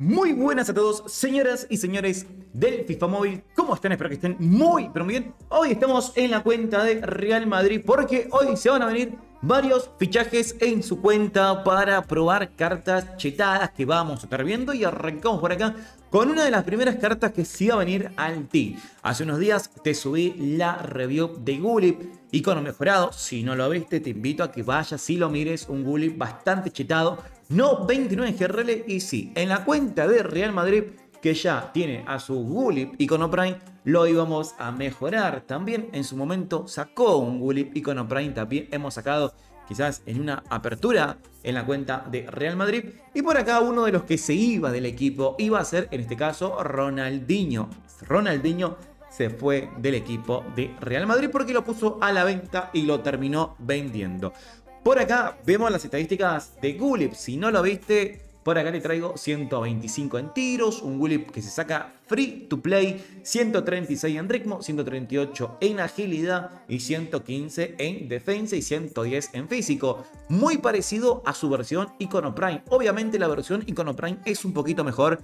Muy buenas a todos, señoras y señores del FIFA Móvil. ¿Cómo están? Espero que estén muy, pero muy bien. Hoy estamos en la cuenta de Real Madrid porque hoy se van a venir varios fichajes en su cuenta para probar cartas chetadas que vamos a estar viendo y arrancamos por acá con una de las primeras cartas que sí va a venir al ti. Hace unos días te subí la review de Gulip, icono mejorado. Si no lo viste, te invito a que vayas y lo mires. Un Gulip bastante chetado, no 29 GRL y sí, en la cuenta de Real Madrid que ya tiene a su Gulip Icono Prime, lo íbamos a mejorar. También en su momento sacó un Gulip Icono Prime, también hemos sacado quizás en una apertura en la cuenta de Real Madrid. Y por acá uno de los que se iba del equipo iba a ser en este caso Ronaldinho. Ronaldinho se fue del equipo de Real Madrid porque lo puso a la venta y lo terminó vendiendo. Por acá vemos las estadísticas de Gulip. Si no lo viste, por acá le traigo 125 en tiros, un Gulip que se saca free to play, 136 en ritmo, 138 en agilidad y 115 en defensa y 110 en físico. Muy parecido a su versión Icono Prime. Obviamente la versión Icono Prime es un poquito mejor,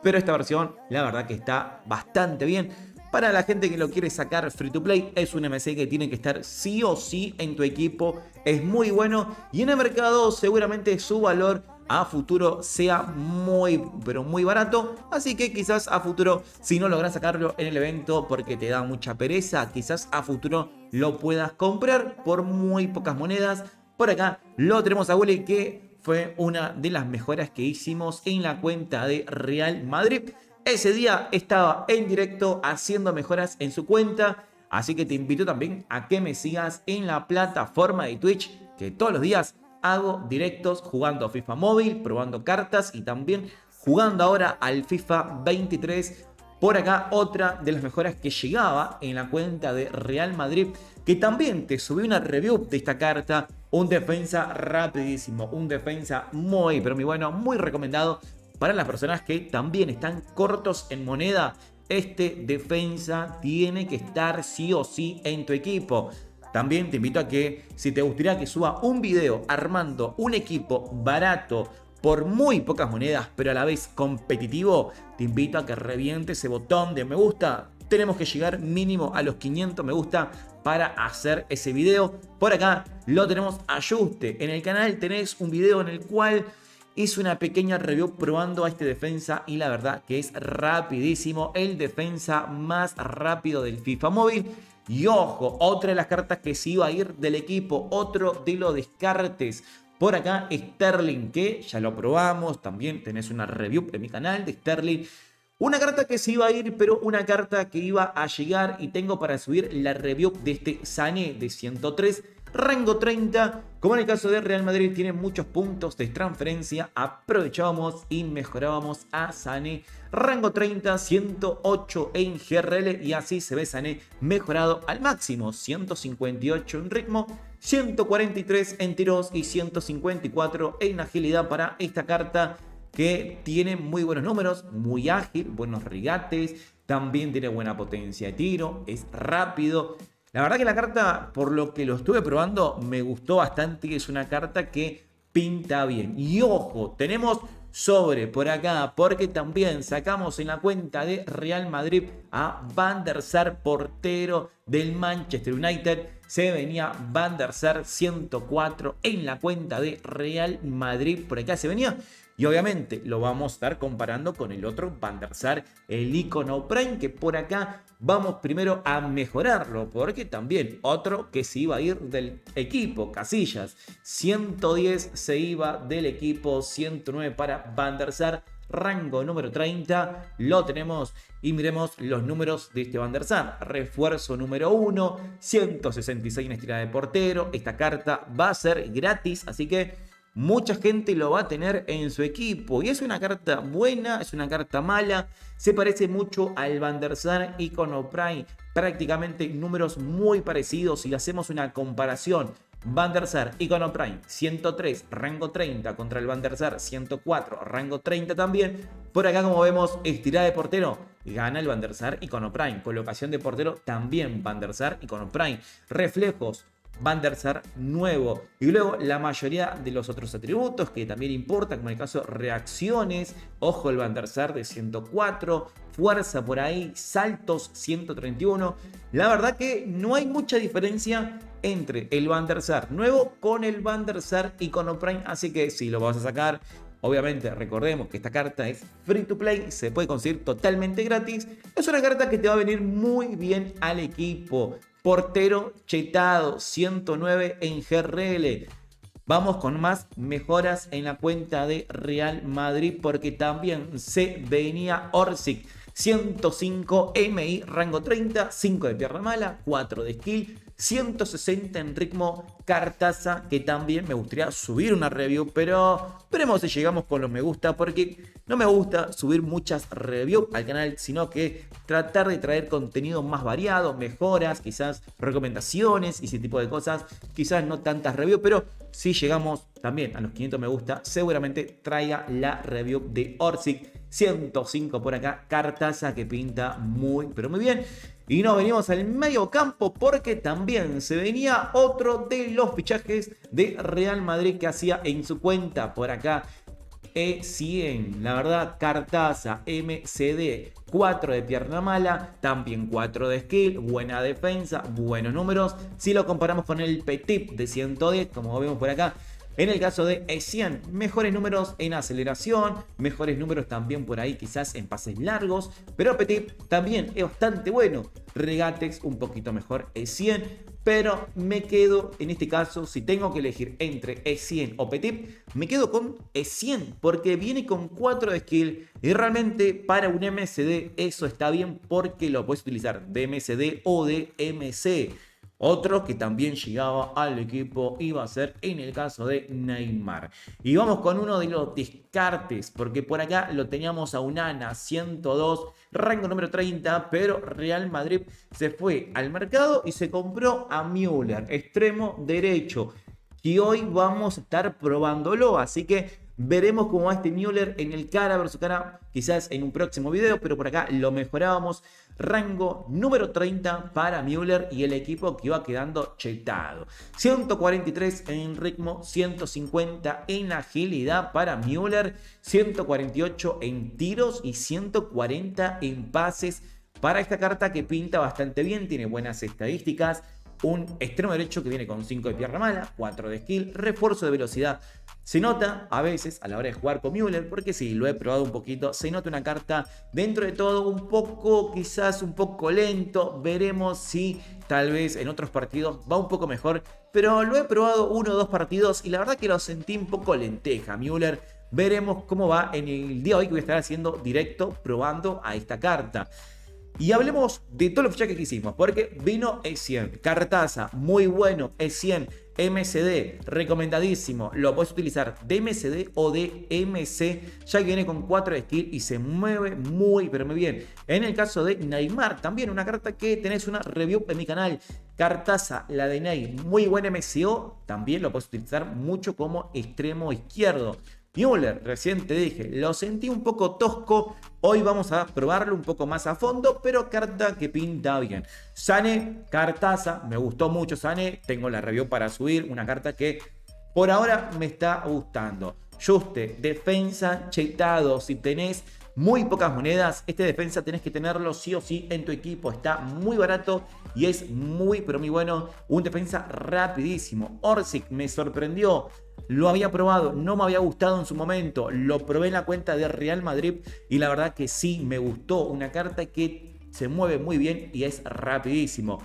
pero esta versión la verdad que está bastante bien. Para la gente que lo quiere sacar free to play, es un MC que tiene que estar sí o sí en tu equipo. Es muy bueno y en el mercado seguramente su valor a futuro sea muy, pero muy barato. Así que quizás a futuro, si no logras sacarlo en el evento porque te da mucha pereza, quizás a futuro lo puedas comprar por muy pocas monedas. Por acá lo tenemos a Willy que fue una de las mejoras que hicimos en la cuenta de Real Madrid. Ese día estaba en directo haciendo mejoras en su cuenta. Así que te invito también a que me sigas en la plataforma de Twitch, que todos los días hago directos jugando FIFA móvil, probando cartas y también jugando ahora al FIFA 23. Por acá otra de las mejoras que llegaba en la cuenta de Real Madrid, que también te subí una review de esta carta, un defensa rapidísimo, un defensa muy, pero muy bueno, muy recomendado para las personas que también están cortos en moneda. Este defensa tiene que estar sí o sí en tu equipo. También te invito a que si te gustaría que suba un video armando un equipo barato por muy pocas monedas, pero a la vez competitivo, te invito a que reviente ese botón de me gusta. Tenemos que llegar mínimo a los 500 me gusta para hacer ese video. Por acá lo tenemos ajuste. En el canal tenés un video en el cual hice una pequeña review probando a este defensa y la verdad que es rapidísimo. El defensa más rápido del FIFA móvil. Y ojo, otra de las cartas que se iba a ir del equipo, otro de los descartes. Por acá Sterling, que ya lo probamos, también tenés una review en mi canal de Sterling. Una carta que se iba a ir, pero una carta que iba a llegar y tengo para subir la review de este Sané de 103 Rango 30, como en el caso de Real Madrid, tiene muchos puntos de transferencia. Aprovechábamos y mejorábamos a Sané. Rango 30, 108 en GRL y así se ve Sané mejorado al máximo. 158 en ritmo, 143 en tiros y 154 en agilidad para esta carta que tiene muy buenos números, muy ágil, buenos regates, también tiene buena potencia de tiro, es rápido la verdad que la carta, por lo que lo estuve probando, me gustó bastante. Es una carta que pinta bien. Y ojo, tenemos sobre por acá, porque también sacamos en la cuenta de Real Madrid a Van der Sar, portero del Manchester United. Se venía Van der Sar 104 en la cuenta de Real Madrid. Por acá se venía. Y obviamente lo vamos a estar comparando con el otro Van der Sar, el icono Prime, que por acá vamos primero a mejorarlo, porque también otro que se iba a ir del equipo, Casillas. 110 se iba del equipo, 109 para Van der Sar rango número 30, lo tenemos y miremos los números de este Van der Sar. Refuerzo número 1, 166 en estirada de portero. Esta carta va a ser gratis, así que mucha gente lo va a tener en su equipo. Y es una carta buena, es una carta mala. Se parece mucho al Van der Sar Icono Prime. Prácticamente números muy parecidos. Si hacemos una comparación, Van der Sar Icono Prime 103, rango 30 contra el Van der Sar 104, rango 30 también. Por acá, como vemos, estirada de portero, gana el Van der Sar Icono Prime. Colocación de portero, también Van der Sar Icono Prime. Reflejos, Van der nuevo. Y luego la mayoría de los otros atributos que también importan, como en el caso reacciones, ojo el Van der Sar de 104, fuerza por ahí, saltos 131. La verdad que no hay mucha diferencia entre el Van der nuevo con el Van der Sar Icono Prime, así que si lo vas a sacar Obviamente, recordemos que esta carta es free to play, se puede conseguir totalmente gratis. Es una carta que te va a venir muy bien al equipo. Portero chetado, 109 en GRL. Vamos con más mejoras en la cuenta de Real Madrid porque también se venía Orsic. 105 MI, rango 30, 5 de pierna mala, 4 de skill, 160 en ritmo Cartaza, que también me gustaría subir una review, pero veremos si llegamos con los me gusta, porque no me gusta subir muchas reviews al canal, sino que tratar de traer contenido más variado, mejoras, quizás recomendaciones y ese tipo de cosas, quizás no tantas reviews, pero si llegamos también a los 500 me gusta, seguramente traiga la review de Orsic 105 por acá, Cartaza que pinta muy, pero muy bien. Y nos venimos al medio campo porque también se venía otro de los fichajes de Real Madrid que hacía en su cuenta por acá. E100, la verdad, Cartaza, MCD, 4 de pierna mala, también 4 de skill, buena defensa, buenos números. Si lo comparamos con el Petit de 110, como vemos por acá, en el caso de E100, mejores números en aceleración, mejores números también por ahí quizás en pases largos, pero Petit también es bastante bueno. Regatex un poquito mejor E100, pero me quedo en este caso, si tengo que elegir entre E100 o Petit, me quedo con E100 porque viene con 4 de skill y realmente para un MSD eso está bien porque lo puedes utilizar de MSD o de MC. Otro que también llegaba al equipo iba a ser en el caso de Neymar. Y vamos con uno de los descartes, porque por acá lo teníamos a Unana 102, rango número 30, pero Real Madrid se fue al mercado y se compró a Müller, extremo derecho. Y hoy vamos a estar probándolo, así que Veremos cómo va este Müller en el cara versus cara, quizás en un próximo video, pero por acá lo mejorábamos. Rango número 30 para Müller y el equipo que iba quedando chetado. 143 en ritmo, 150 en agilidad para Müller, 148 en tiros y 140 en pases para esta carta que pinta bastante bien, tiene buenas estadísticas un extremo derecho que viene con 5 de pierna mala, 4 de skill, refuerzo de velocidad. Se nota a veces a la hora de jugar con Müller, porque sí, lo he probado un poquito, se nota una carta dentro de todo un poco, quizás un poco lento. Veremos si tal vez en otros partidos va un poco mejor, pero lo he probado uno o dos partidos y la verdad que lo sentí un poco lenteja. Müller, veremos cómo va en el día de hoy que voy a estar haciendo directo probando a esta carta. Y hablemos de todos los fichajes que hicimos, porque vino E100, Cartaza, muy bueno, E100, MCD, recomendadísimo, lo puedes utilizar de MCD o de MC, ya que viene con 4 de skill y se mueve muy, pero muy bien. En el caso de Neymar, también una carta que tenés una review en mi canal, Cartaza, la de Ney, muy buen MCO, también lo puedes utilizar mucho como extremo izquierdo. Müller, recién te dije, lo sentí un poco tosco. Hoy vamos a probarlo un poco más a fondo, pero carta que pinta bien. Sane, cartaza, me gustó mucho Sane. Tengo la review para subir, una carta que por ahora me está gustando. Juste, defensa, chetado. Si tenés muy pocas monedas, este defensa tenés que tenerlo sí o sí en tu equipo. Está muy barato y es muy, pero muy bueno. Un defensa rapidísimo. Orsic me sorprendió. Lo había probado, no me había gustado en su momento. Lo probé en la cuenta de Real Madrid y la verdad que sí, me gustó. Una carta que se mueve muy bien y es rapidísimo.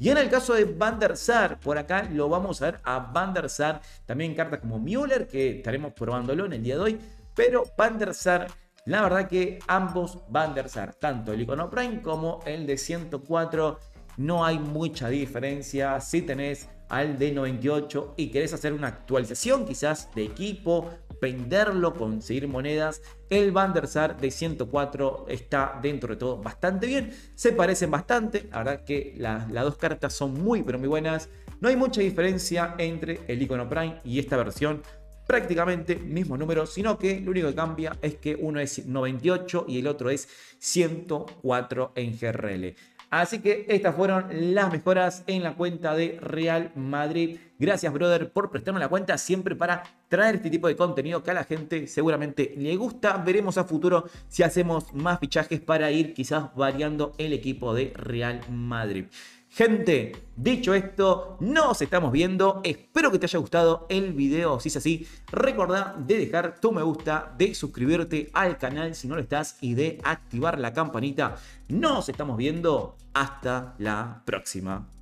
Y en el caso de Van der Sar, por acá lo vamos a ver a Van der Sar. También cartas como Müller, que estaremos probándolo en el día de hoy. Pero Van der Sar, la verdad que ambos Van der Sar, tanto el icono Prime como el de 104, no hay mucha diferencia. Si tenés al de 98 y querés hacer una actualización quizás de equipo, venderlo, conseguir monedas, el Van der de 104 está dentro de todo bastante bien. Se parecen bastante, la verdad que las dos cartas son muy pero muy buenas. No hay mucha diferencia entre el icono Prime y esta versión. Prácticamente mismo número, sino que lo único que cambia es que uno es 98 y el otro es 104 en GRL. Así que estas fueron las mejoras en la cuenta de Real Madrid. Gracias, brother, por prestarme la cuenta siempre para traer este tipo de contenido que a la gente seguramente le gusta. Veremos a futuro si hacemos más fichajes para ir quizás variando el equipo de Real Madrid. Gente, dicho esto, nos estamos viendo. Espero que te haya gustado el video. Si es así, recuerda de dejar tu me gusta, de suscribirte al canal si no lo estás y de activar la campanita. Nos estamos viendo. Hasta la próxima.